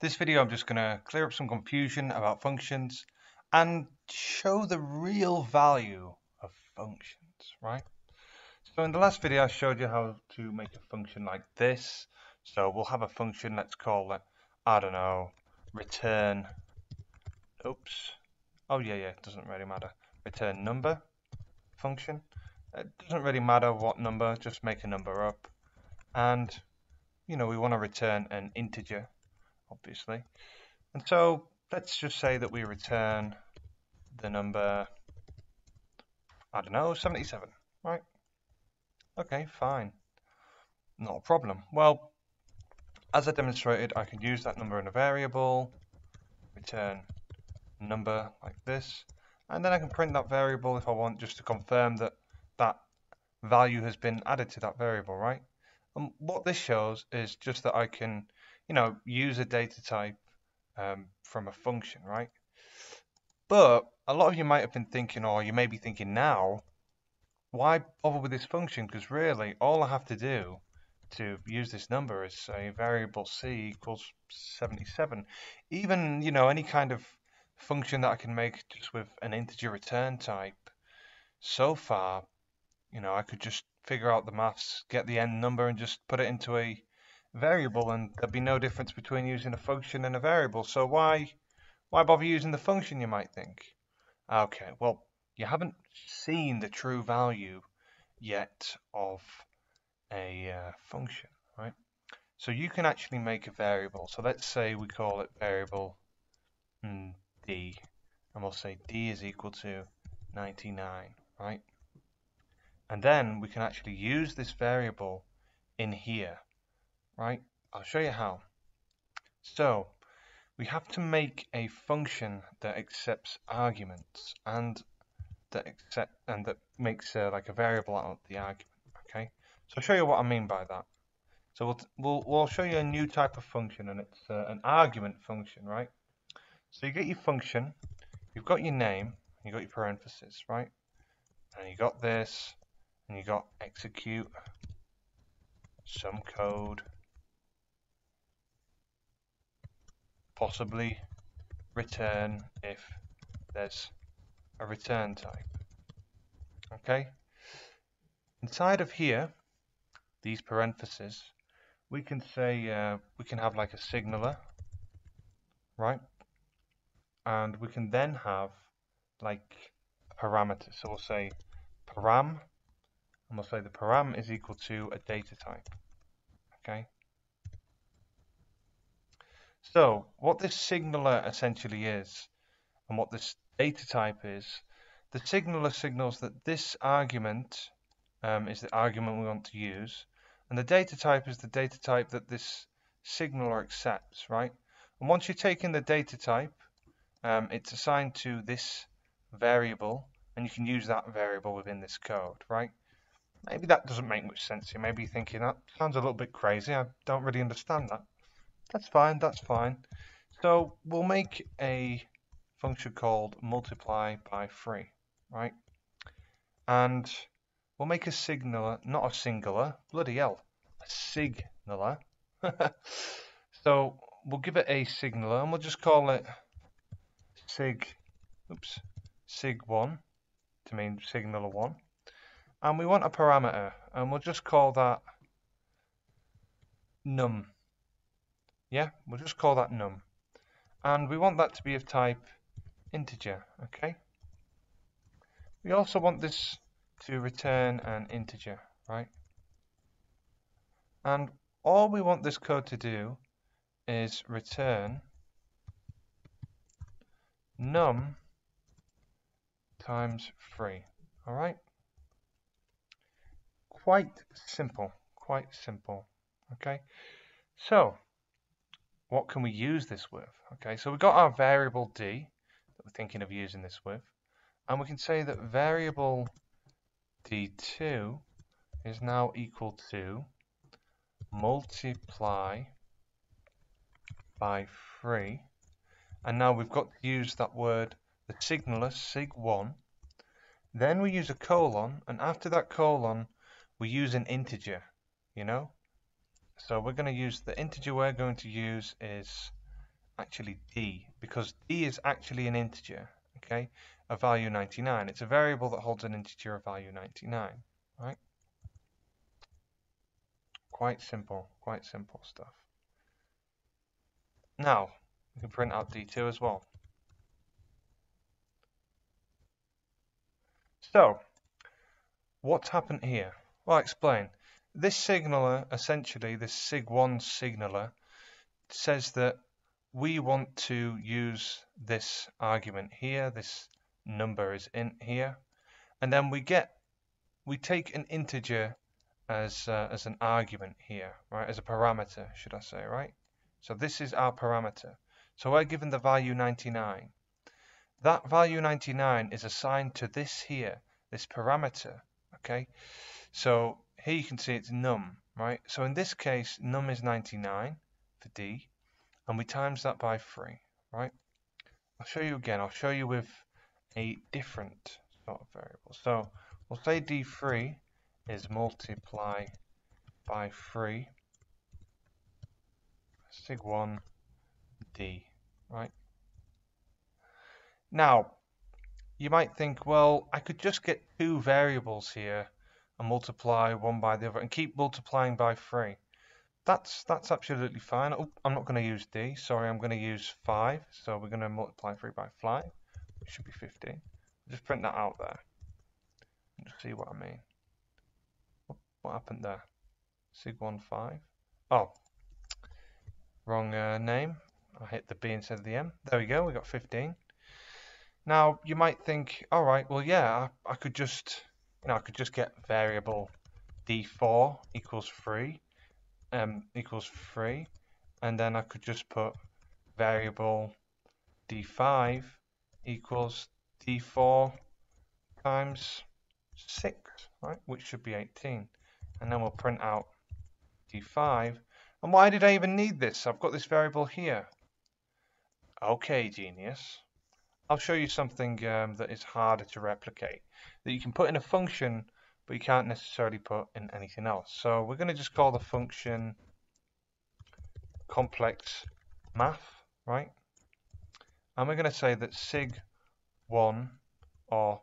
This video I'm just going to clear up some confusion about functions and show the real value of functions, right? So in the last video I showed you how to make a function like this. So we'll have a function, let's call it, I don't know, return, oops, oh yeah, yeah, it doesn't really matter, return number function. It doesn't really matter what number, just make a number up. And, you know, we want to return an integer obviously. And so let's just say that we return the number, I don't know, 77, right? Okay, fine. Not a problem. Well, as I demonstrated, I can use that number in a variable, return number like this, and then I can print that variable if I want just to confirm that that value has been added to that variable, right? And what this shows is just that I can you know, use a data type um, from a function, right? But a lot of you might have been thinking, or you may be thinking now, why bother with this function? Because really, all I have to do to use this number is say variable c equals 77. Even, you know, any kind of function that I can make just with an integer return type, so far, you know, I could just figure out the maths, get the end number and just put it into a variable and there'd be no difference between using a function and a variable. So why why bother using the function you might think? Okay, well you haven't seen the true value yet of a uh, function, right? So you can actually make a variable. So let's say we call it variable mm, d and we'll say d is equal to 99, right? And then we can actually use this variable in here right? I'll show you how. So we have to make a function that accepts arguments and that accept and that makes uh, like a variable out of the argument. Okay, so I'll show you what I mean by that. So we'll we'll, we'll show you a new type of function, and it's uh, an argument function, right? So you get your function, you've got your name, you got your parentheses, right? And you got this, and you got execute some code possibly return if there's a return type. Okay? Inside of here, these parentheses, we can say, uh, we can have like a signaler, right? And we can then have like parameters. So we'll say param, and we'll say the param is equal to a data type. Okay? So what this signaler essentially is, and what this data type is, the signaler signals that this argument um, is the argument we want to use, and the data type is the data type that this signaler accepts, right? And once you take in the data type, um, it's assigned to this variable, and you can use that variable within this code, right? Maybe that doesn't make much sense to you. Maybe you're thinking that sounds a little bit crazy. I don't really understand that. That's fine, that's fine. So we'll make a function called multiply by 3, right? And we'll make a signaler, not a singular, bloody hell, a signaler. so we'll give it a signaler and we'll just call it sig, oops, sig1 to mean signaler 1. And we want a parameter and we'll just call that num yeah, we'll just call that num. And we want that to be of type integer, okay? We also want this to return an integer, right? And all we want this code to do is return num times 3, alright? Quite simple, quite simple, okay? So, what can we use this with? Okay, so we've got our variable d that we're thinking of using this with, and we can say that variable d2 is now equal to multiply by 3, and now we've got to use that word, the signaler, sig1, then we use a colon, and after that colon, we use an integer, you know? So we're going to use the integer we're going to use is actually d because d is actually an integer, okay, a value 99. It's a variable that holds an integer of value 99, right? Quite simple, quite simple stuff. Now, we can print out D2 as well. So, what's happened here? Well, I'll explain. This signaller, essentially, this sig1 signaller, says that we want to use this argument here, this number is in here, and then we get, we take an integer as, uh, as an argument here, right, as a parameter, should I say, right? So this is our parameter. So we're given the value 99. That value 99 is assigned to this here, this parameter, okay? So here you can see it's num, right? So in this case, num is 99 for D, and we times that by 3, right? I'll show you again. I'll show you with a different sort of variable. So we'll say D3 is multiply by 3 sig 1 D, right? Now, you might think, well, I could just get two variables here and multiply one by the other and keep multiplying by 3. That's that's absolutely fine. Oh, I'm not going to use D. Sorry, I'm going to use 5. So we're going to multiply 3 by 5, which should be 15. Just print that out there. Just see what I mean. What, happened there? Sig 1, 5. Oh, wrong uh, name. I hit the B instead of the M. There we go, we got 15. Now, you might think, all right, well, yeah, I, I could just, you know, I could just get variable D4 equals 3, um, equals 3, and then I could just put variable D5 equals D4 times 6, right, which should be 18. And then we'll print out D5. And why did I even need this? I've got this variable here. Okay, genius. I'll show you something um, that is harder to replicate, that you can put in a function, but you can't necessarily put in anything else. So we're going to just call the function complex math, right? And we're going to say that sig1, or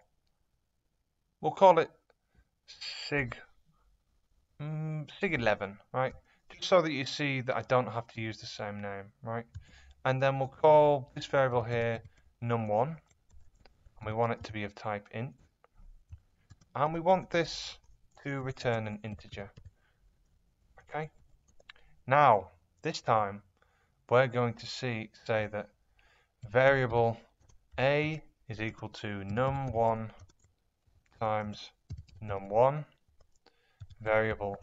we'll call it sig, mm, sig11, right? Just so that you see that I don't have to use the same name, right? And then we'll call this variable here num1 and we want it to be of type int and we want this to return an integer. Okay? Now this time we're going to see say that variable a is equal to num1 times num1 variable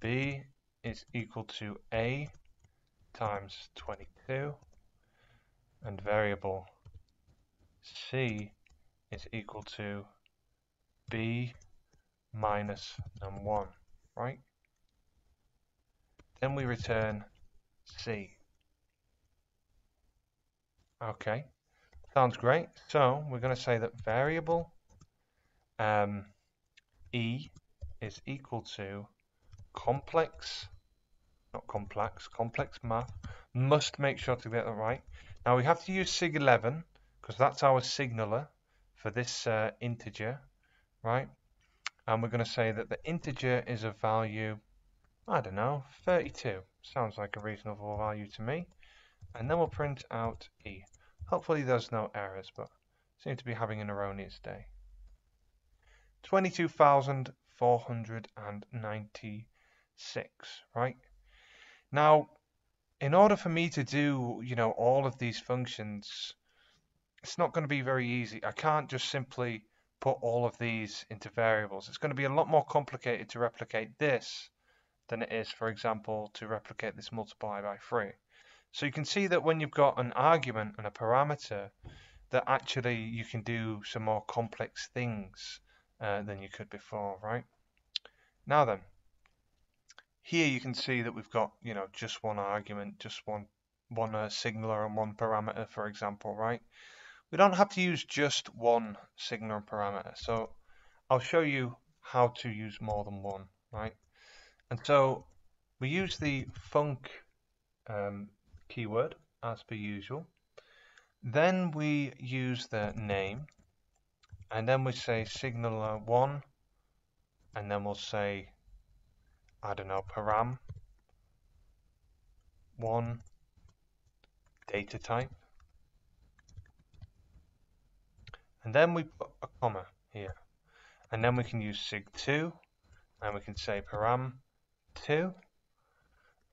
b is equal to a times 22 and variable c is equal to b minus num1, right? Then we return c. Okay, sounds great. So we're going to say that variable um, e is equal to complex, not complex, complex math, must make sure to get that right. Now we have to use sig11 because that's our signaler for this uh, integer, right? And we're going to say that the integer is a value, I don't know, 32. Sounds like a reasonable value to me. And then we'll print out e. Hopefully there's no errors, but seem to be having an erroneous day. 22,496, right? Now, in order for me to do, you know, all of these functions it's not going to be very easy. I can't just simply put all of these into variables. It's going to be a lot more complicated to replicate this than it is, for example, to replicate this multiply by 3. So you can see that when you've got an argument and a parameter, that actually you can do some more complex things uh, than you could before, right? Now then, here you can see that we've got, you know, just one argument, just one one uh, signaler and one parameter, for example, right? We don't have to use just one signal parameter. So I'll show you how to use more than one, right? And so we use the func um, keyword as per usual. Then we use the name and then we say signaler 1 and then we'll say I don't know param 1 data type and then we put a comma here. And then we can use sig2 and we can say param 2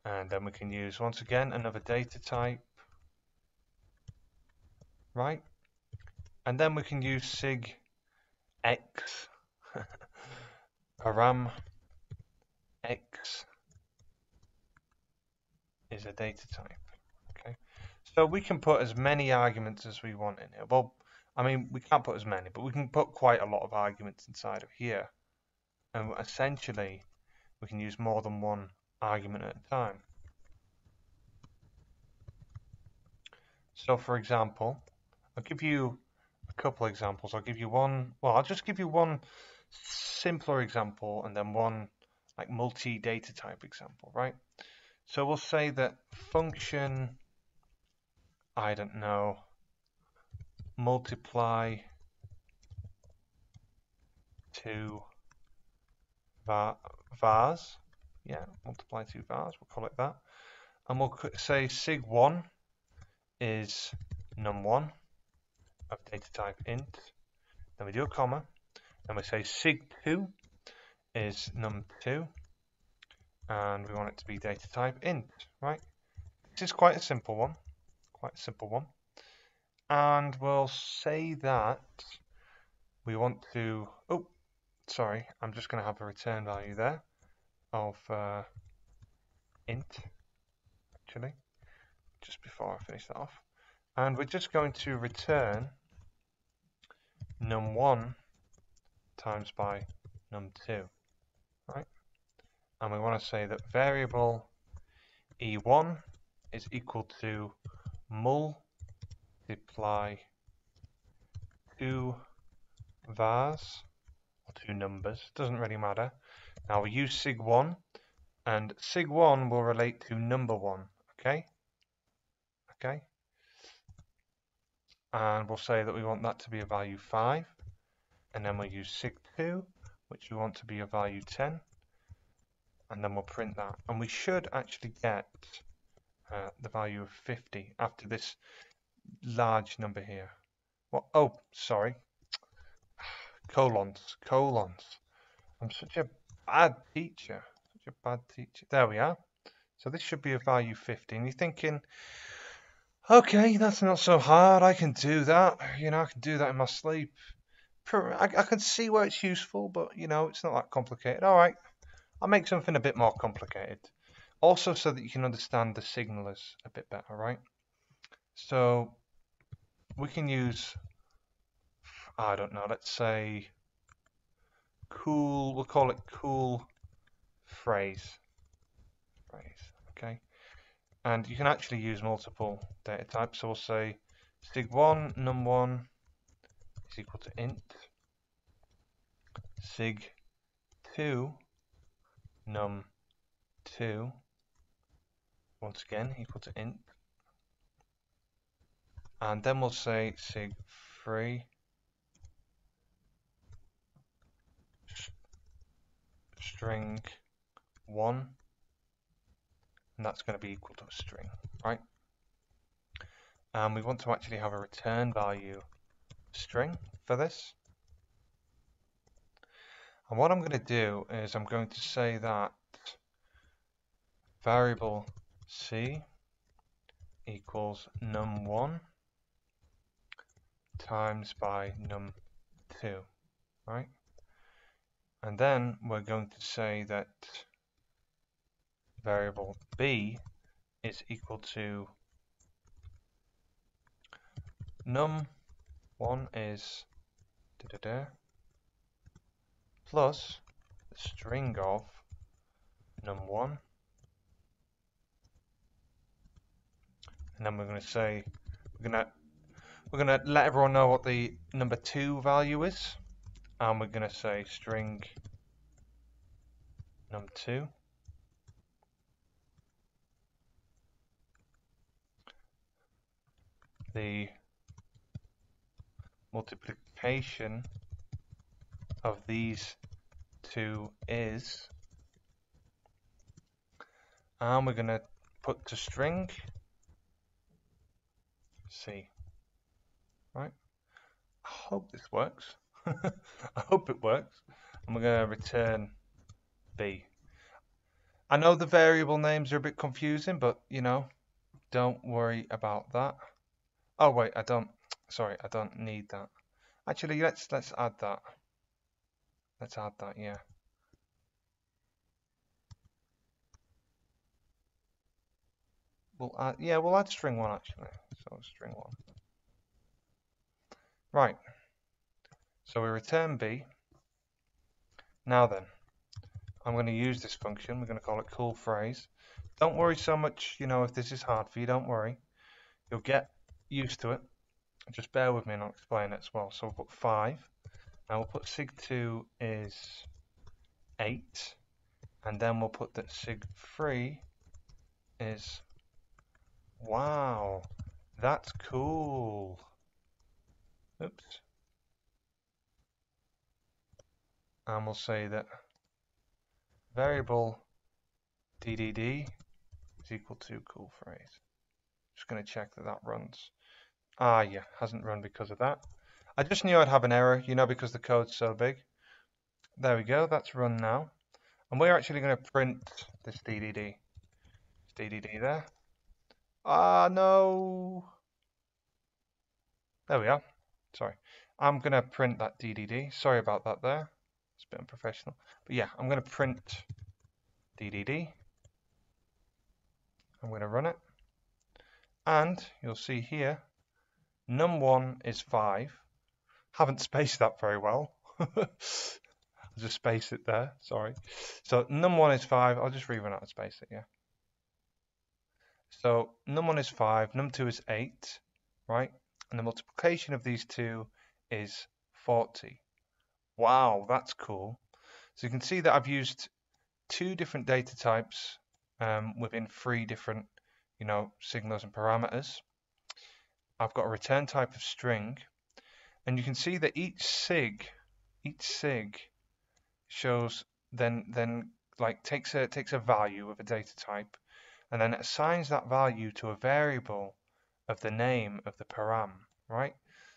and then we can use once again another data type. Right? And then we can use sig x. Param x is a data type. Okay? So we can put as many arguments as we want in here. Well I mean we can't put as many but we can put quite a lot of arguments inside of here. And essentially we can use more than one argument at a time. So for example I'll give you a couple examples. I'll give you one well I'll just give you one simpler example and then one like multi-data type example, right? So we'll say that function, I don't know, multiply to var, vars, yeah, multiply to vars, we'll call it that. And we'll say sig1 is num1 of data type int. Then we do a comma, and we say sig2 is num2 and we want it to be data type int, right? This is quite a simple one, quite a simple one. And we'll say that we want to, oh, sorry, I'm just going to have a return value there of uh, int, actually, just before I finish that off. And we're just going to return num1 times by num2, right? And we want to say that variable e1 is equal to multiply two vars, or two numbers, doesn't really matter. Now we use sig1, and sig1 will relate to number 1, okay? Okay? And we'll say that we want that to be a value 5 and then we'll use sig2 which we want to be a value 10 and then we'll print that and we should actually get uh, the value of 50 after this large number here. Well oh sorry. Colons colons. I'm such a bad teacher such a bad teacher. There we are. So this should be a value 15. you're thinking okay that's not so hard. I can do that. You know I can do that in my sleep. I, I can see where it's useful, but you know, it's not that complicated. All right, I'll make something a bit more complicated. Also, so that you can understand the signalers a bit better, right? So we can use, I don't know, let's say cool, we'll call it cool phrase. Phrase, okay? And you can actually use multiple data types. So we'll say sig1, num1, is equal to int sig 2 num 2 once again equal to int and then we'll say sig 3 string 1 and that's going to be equal to a string right? And we want to actually have a return value string for this. And what I'm going to do is I'm going to say that variable c equals num1 times by num2, right? And then we're going to say that variable b is equal to num one is da -da -da, plus the string of num1 and then we're going to say we're going to we're going to let everyone know what the number 2 value is and we're going to say string num2 the multiplication of these two is and we're going to put to string C right? I hope this works. I hope it works. And we're going to return B. I know the variable names are a bit confusing but you know don't worry about that. Oh wait I don't sorry I don't need that. Actually let's let's add that. Let's add that yeah. We'll add, yeah, we'll add string one actually. So string one. Right. So we return B. Now then, I'm going to use this function. We're going to call it cool phrase. Don't worry so much, you know, if this is hard for you, don't worry. You'll get used to it. Just bear with me and I'll explain it as well. So we'll put 5. Now we'll put sig2 is 8. And then we'll put that sig3 is Wow, that's cool. Oops. And we'll say that variable ddd is equal to cool phrase. Just going to check that that runs. Ah, yeah, hasn't run because of that. I just knew I'd have an error, you know, because the code's so big. There we go, that's run now. And we're actually going to print this DDD. DDD there. Ah, no. There we are. Sorry. I'm going to print that DDD. Sorry about that there. It's a bit unprofessional. But yeah, I'm going to print DDD. I'm going to run it. And you'll see here, num1 is 5. Haven't spaced that very well. I'll just space it there. Sorry. So num1 is 5. I'll just rerun out and space it, yeah. So num1 is 5, num2 is 8, right? And the multiplication of these two is 40. Wow, that's cool. So you can see that I've used two different data types um, within three different, you know, signals and parameters. I've got a return type of string, and you can see that each sig, each sig shows then then like takes a takes a value of a data type and then assigns that value to a variable of the name of the param, right?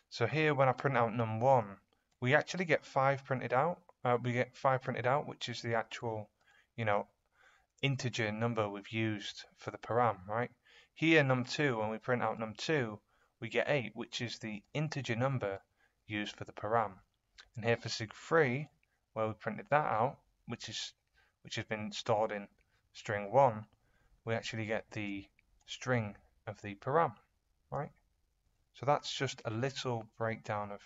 So here when I print out num1, we actually get 5 printed out. Uh, we get 5 printed out, which is the actual, you know, integer number we've used for the param, right? Here num2, when we print out num2, we get 8, which is the integer number used for the param. And here for sig3, where we printed that out, which is which has been stored in string 1, we actually get the string of the param, right? So that's just a little breakdown of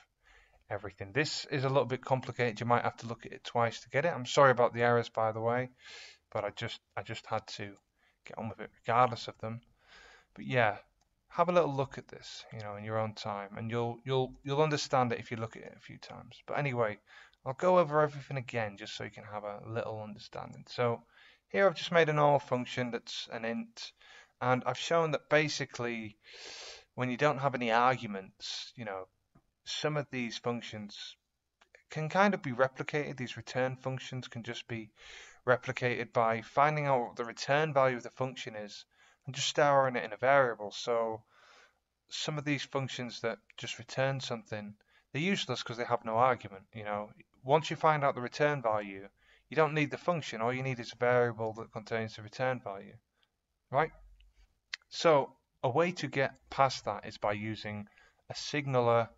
everything. This is a little bit complicated. You might have to look at it twice to get it. I'm sorry about the errors, by the way, but I just I just had to get on with it regardless of them. But yeah, have a little look at this, you know, in your own time, and you'll you'll you'll understand it if you look at it a few times. But anyway, I'll go over everything again just so you can have a little understanding. So here I've just made a normal function that's an int and I've shown that basically when you don't have any arguments, you know, some of these functions can kind of be replicated. These return functions can just be replicated by finding out what the return value of the function is and just storing it in a variable. So some of these functions that just return something, they're useless because they have no argument. You know, once you find out the return value, you don't need the function, all you need is a variable that contains the return value, right? So a way to get past that is by using a signaler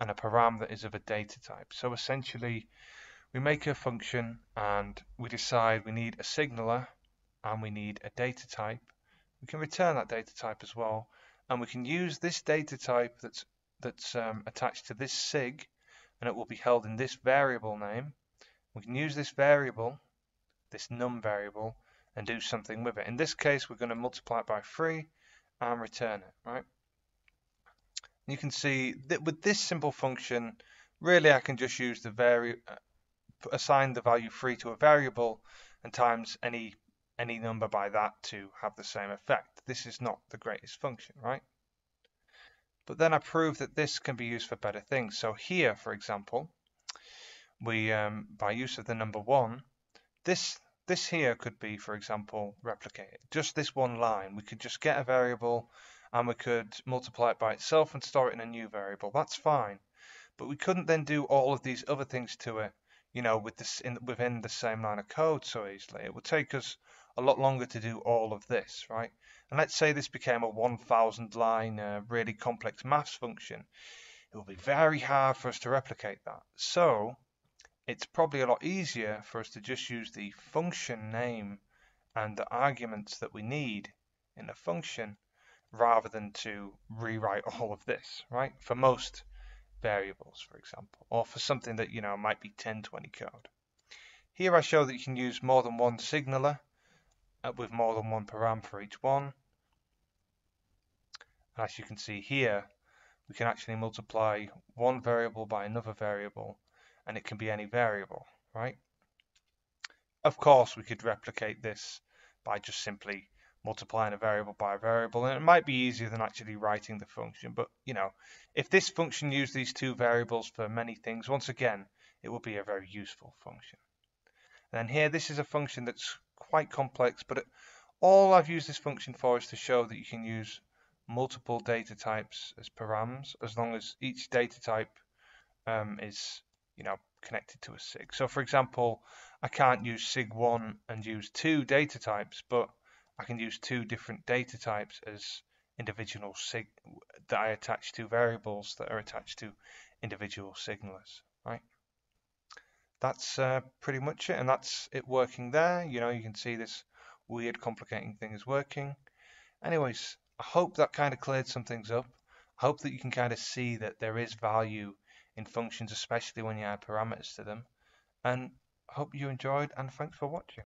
and a param that is of a data type. So essentially, we make a function and we decide we need a signaler and we need a data type. We can return that data type as well, and we can use this data type that's that's um, attached to this sig, and it will be held in this variable name, we can use this variable, this num variable, and do something with it. In this case, we're going to multiply it by 3 and return it, right? You can see that with this simple function, really I can just use the vari uh, assign the value 3 to a variable and times any any number by that to have the same effect. This is not the greatest function, right? But then I prove that this can be used for better things. So here, for example, we um, by use of the number one, this this here could be, for example, replicated. Just this one line. We could just get a variable and we could multiply it by itself and store it in a new variable. That's fine. But we couldn't then do all of these other things to it, you know, with this in, within the same line of code so easily. It would take us a lot longer to do all of this, right? And let's say this became a 1000 line, uh, really complex maths function. It would be very hard for us to replicate that. So it's probably a lot easier for us to just use the function name and the arguments that we need in a function rather than to rewrite all of this, right? For most variables, for example, or for something that, you know, might be 1020 code. Here I show that you can use more than one signaler uh, with more than one param for each one. And as you can see here, we can actually multiply one variable by another variable, and it can be any variable, right? Of course, we could replicate this by just simply multiplying a variable by a variable, and it might be easier than actually writing the function. But, you know, if this function used these two variables for many things, once again, it would be a very useful function. And here, this is a function that's quite complex, but all I've used this function for is to show that you can use multiple data types as params as long as each data type um, is you know connected to a sig. So for example, I can't use sig1 and use two data types, but I can use two different data types as individual sig that I attach to variables that are attached to individual signalers, right? That's uh, pretty much it, and that's it working there. You know, you can see this weird complicating thing is working. Anyways, I hope that kind of cleared some things up. I hope that you can kind of see that there is value in functions, especially when you add parameters to them. And hope you enjoyed and thanks for watching.